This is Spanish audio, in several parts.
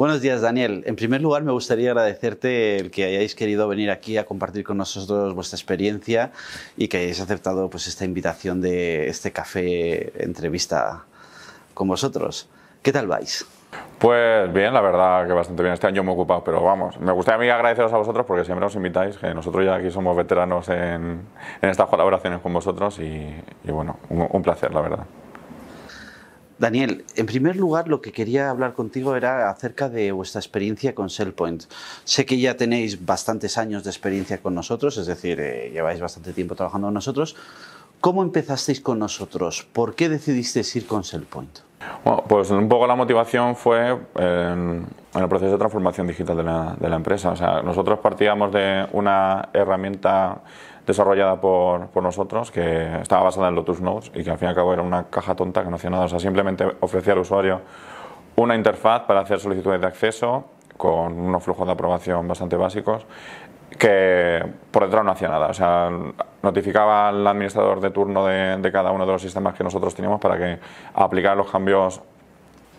Buenos días, Daniel. En primer lugar, me gustaría agradecerte el que hayáis querido venir aquí a compartir con nosotros vuestra experiencia y que hayáis aceptado pues, esta invitación de este café entrevista con vosotros. ¿Qué tal vais? Pues bien, la verdad que bastante bien. Este año me he ocupado, pero vamos, me gustaría a mí agradeceros a vosotros porque siempre nos invitáis, que nosotros ya aquí somos veteranos en, estas colaboraciones con vosotros y, bueno, un, placer, la verdad. Daniel, en primer lugar lo que quería hablar contigo era acerca de vuestra experiencia con SellPoint. Sé que ya tenéis bastantes años de experiencia con nosotros, es decir, eh, lleváis bastante tiempo trabajando con nosotros. ¿Cómo empezasteis con nosotros? ¿Por qué decidisteis ir con SellPoint? Bueno, pues un poco la motivación fue en, el proceso de transformación digital de la, de la, empresa. O sea, nosotros partíamos de una herramienta desarrollada por, por, nosotros que estaba basada en Lotus Notes y que al fin y al cabo era una caja tonta que no hacía nada. O sea, simplemente ofrecía al usuario una interfaz para hacer solicitudes de acceso con unos flujos de aprobación bastante básicos que por detrás no hacía nada. O sea, notificaba al administrador de turno de, cada uno de los sistemas que nosotros teníamos para que aplicara los cambios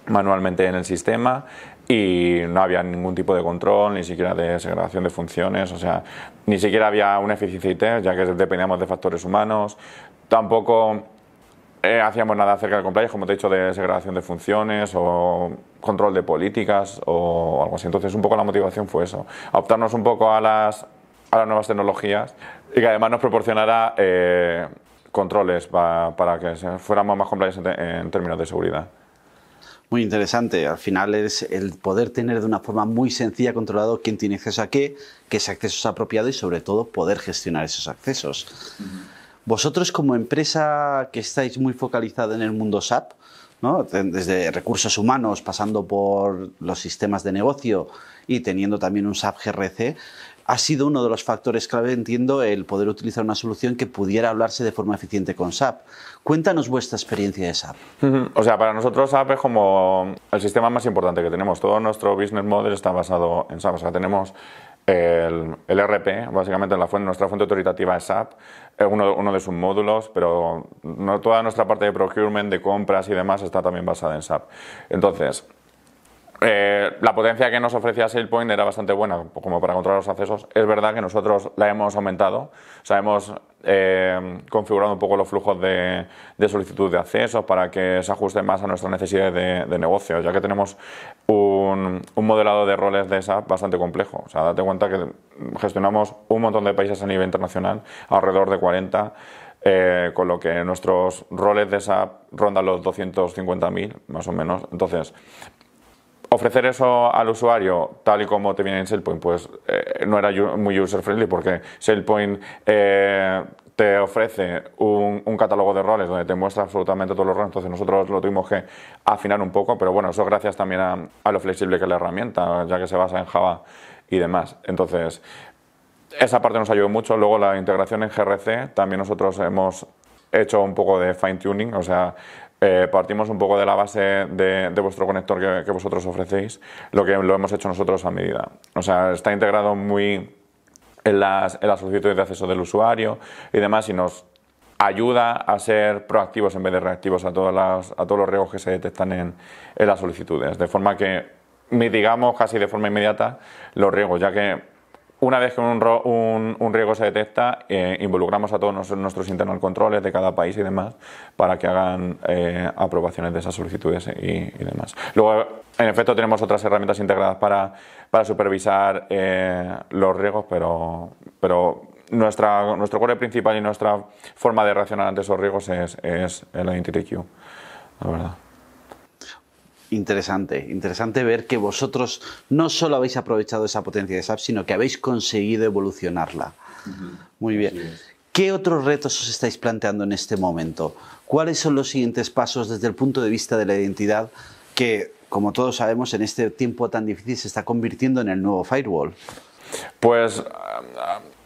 manualmente en el sistema y no había ningún tipo de control, ni siquiera de segregación de funciones, o sea, ni siquiera había una eficiencia IT, ya que dependíamos de factores humanos, tampoco eh, hacíamos nada acerca del compliance, como te he dicho, de segregación de funciones o control de políticas o algo así. Entonces, un poco la motivación fue eso, adaptarnos un poco a las, a las nuevas tecnologías y que además nos proporcionara eh, controles para que fuéramos más compliance en, términos de seguridad. Muy interesante. Al final es el poder tener de una forma muy sencilla controlado quién tiene acceso a qué, que ese acceso es apropiado y sobre todo poder gestionar esos accesos. Vosotros como empresa que estáis muy focalizada en el mundo SAP, desde recursos humanos pasando por los sistemas de negocio y teniendo también un SAP GRC, ha sido uno de los factores clave, entiendo, el poder utilizar una solución que pudiera hablarse de forma eficiente con SAP. Cuéntanos vuestra experiencia de SAP. O sea, para nosotros SAP es como el sistema más importante que tenemos. Todo nuestro business model está basado en SAP. O sea, tenemos el, el, RP, básicamente la fuente, nuestra fuente autoritativa es SAP, es uno, uno, de sus módulos, pero no, toda nuestra parte de procurement, de compras y demás está también basada en SAP. Entonces, eh, la potencia que nos ofrecía SailPoint era bastante buena como para controlar los accesos. Es verdad que nosotros la hemos aumentado, o sea, hemos eh, configurado un poco los flujos de, solicitud de acceso para que se ajuste más a nuestras necesidades de, negocio, ya que tenemos un, modelado de roles de SAP bastante complejo. O sea, date cuenta que gestionamos un montón de países a nivel internacional, alrededor de 40. Eh, con lo que nuestros roles de SAP rondan los 250.000, más o menos. Entonces, ofrecer eso al usuario tal y como te viene en SailPoint, pues eh, no era muy user friendly porque SailPoint eh, te ofrece un, catálogo de roles donde te muestra absolutamente todos los roles, entonces nosotros lo tuvimos que afinar un poco, pero bueno, eso gracias también a, lo flexible que es la herramienta, ya que se basa en Java y demás. Entonces, esa parte nos ayudó mucho. Luego la integración en GRC, también nosotros hemos hecho un poco de fine tuning, o sea, eh, partimos un poco de la base de, vuestro conector que, vosotros ofrecéis, lo que lo hemos hecho nosotros a medida. O sea, está integrado muy en las, en las solicitudes de acceso del usuario y demás y nos ayuda a ser proactivos en vez de reactivos a, todas las, a todos los riesgos que se detectan en, en las solicitudes, de forma que mitigamos casi de forma inmediata los riesgos, ya que una vez que un, un, riesgo se detecta, eh, involucramos a todos nuestros, nuestros internal controles de cada país y demás para que hagan eh, aprobaciones de esas solicitudes y, demás. Luego, en efecto, tenemos otras herramientas integradas para, supervisar eh, los riesgos, pero, pero nuestra, nuestro core principal y nuestra forma de reaccionar ante esos riesgos es, es el Identity Queue, la verdad interesante. Interesante ver que vosotros no solo habéis aprovechado esa potencia de SAP, sino que habéis conseguido evolucionarla. Muy bien. ¿Qué otros retos os estáis planteando en este momento? ¿Cuáles son los siguientes pasos desde el punto de vista de la identidad que, como todos sabemos, en este tiempo tan difícil se está convirtiendo en el nuevo firewall? Pues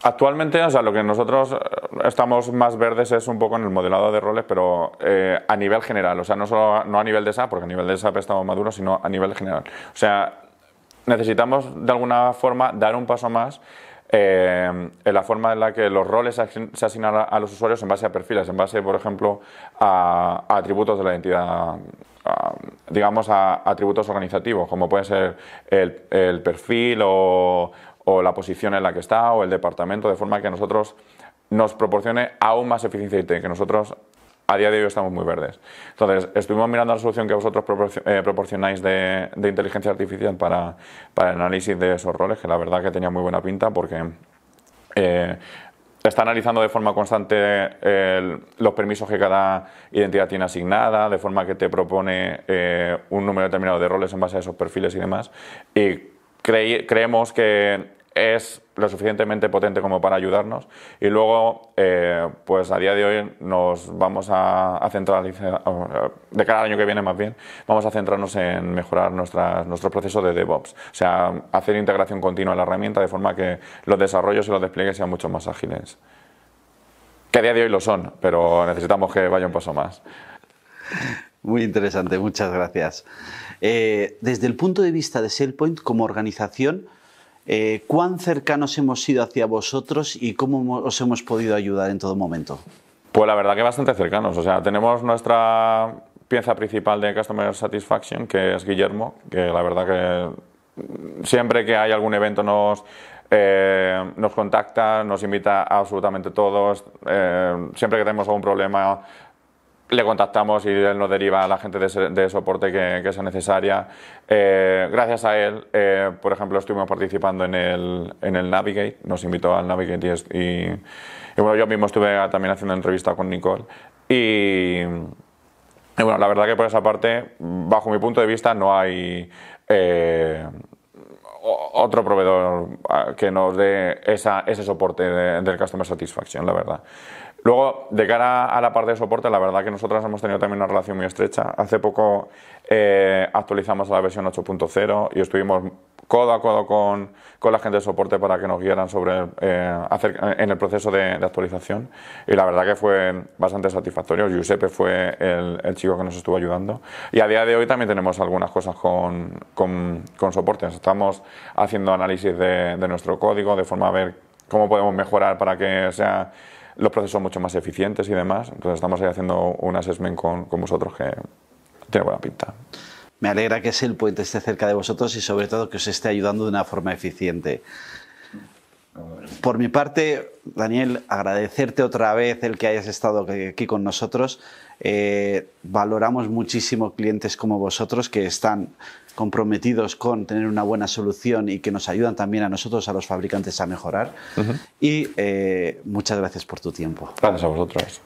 actualmente, o sea, lo que nosotros eh, estamos más verdes es un poco en el modelado de roles, pero eh, a nivel general, o sea, no solo no a nivel de SAP, porque a nivel de SAP estamos maduros, sino a nivel general. O sea, necesitamos de alguna forma dar un paso más eh, en la forma en la que los roles se asignan a los usuarios en base a perfiles, en base, por ejemplo, a, atributos de la identidad digamos, a atributos organizativos, como puede ser el, el perfil o, o la posición en la que está o el departamento, de forma que nosotros nos proporcione aún más eficiencia IT, que nosotros a día de hoy estamos muy verdes. Entonces, estuvimos mirando la solución que vosotros eh, proporcionáis de, inteligencia artificial para, para, el análisis de esos roles, que la verdad que tenía muy buena pinta porque eh, está analizando de forma constante los permisos que cada identidad tiene asignada, de forma que te propone eh, un número determinado de roles en base a esos perfiles y demás. Y creemos que es lo suficientemente potente como para ayudarnos. Y luego eh, pues a día de hoy nos vamos a, a, centralizar de cada año que viene más bien vamos a centrarnos en mejorar nuestro proceso de DevOps. O sea hacer integración continua en la herramienta de forma que los desarrollos y los despliegues sean mucho más ágiles. Que a día de hoy lo son pero necesitamos que vaya un paso más. Muy interesante muchas gracias. Eh, desde el punto de vista de SailPoint como organización eh, ¿Cuán cercanos hemos sido hacia vosotros y cómo os hemos podido ayudar en todo momento? Pues la verdad que bastante cercanos. O sea, tenemos nuestra pieza principal de Customer Satisfaction, que es Guillermo, que la verdad que siempre que hay algún evento nos, eh, nos contacta, nos invita a absolutamente todos. Eh, siempre que tenemos algún problema, le contactamos y él nos deriva a la gente de, soporte que, sea necesaria. Eh, gracias a él, eh, por ejemplo, estuvimos participando en el, en el Navigate, nos invitó al Navigate y, y, bueno, yo mismo estuve también haciendo entrevista con Nicole. Y, bueno, la verdad que por esa parte, bajo mi punto de vista, no hay eh, otro proveedor ah, que nos dé esa, ese soporte del Customer Satisfaction, la verdad. Luego, de cara a la parte de soporte, la verdad que nosotros hemos tenido también una relación muy estrecha. Hace poco eh, actualizamos a la versión 8.0 y estuvimos codo a codo con, con, la gente de soporte para que nos guiaran sobre eh, hacer, en el proceso de, actualización. Y la verdad que fue bastante satisfactorio. Giuseppe fue el, el, chico que nos estuvo ayudando. Y a día de hoy también tenemos algunas cosas con, con, con soporte. Estamos haciendo análisis de, de nuestro código de forma a ver cómo podemos mejorar para que sea los procesos mucho más eficientes y demás. Entonces estamos ahí haciendo un assessment con, con vosotros que tiene buena pinta. Me alegra que el puente esté cerca de vosotros y sobre todo que os esté ayudando de una forma eficiente. Por mi parte, Daniel, agradecerte otra vez el que hayas estado aquí con nosotros. Eh, valoramos muchísimo clientes como vosotros que están comprometidos con tener una buena solución y que nos ayudan también a nosotros, a los fabricantes, a mejorar. Y eh, muchas gracias por tu tiempo. Gracias a vosotros.